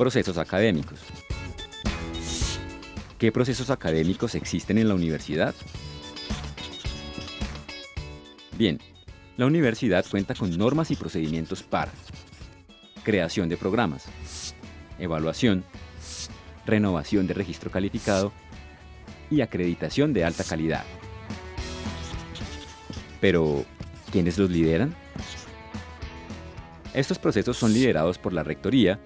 Procesos académicos. ¿Qué procesos académicos existen en la universidad? Bien, la universidad cuenta con normas y procedimientos para creación de programas, evaluación, renovación de registro calificado y acreditación de alta calidad. Pero, ¿quiénes los lideran? Estos procesos son liderados por la Rectoría,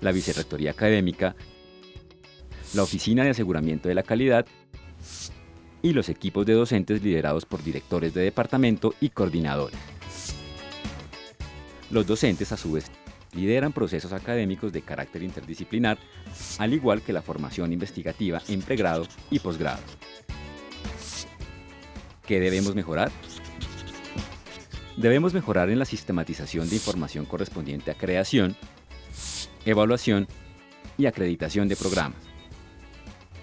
la Vicerrectoría Académica, la Oficina de Aseguramiento de la Calidad y los equipos de docentes liderados por directores de departamento y coordinadores. Los docentes, a su vez, lideran procesos académicos de carácter interdisciplinar, al igual que la formación investigativa en pregrado y posgrado. ¿Qué debemos mejorar? Debemos mejorar en la sistematización de información correspondiente a creación, evaluación y acreditación de programas.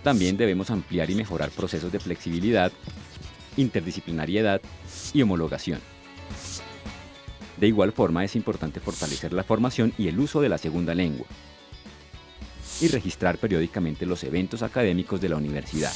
También debemos ampliar y mejorar procesos de flexibilidad, interdisciplinariedad y homologación. De igual forma es importante fortalecer la formación y el uso de la segunda lengua y registrar periódicamente los eventos académicos de la universidad.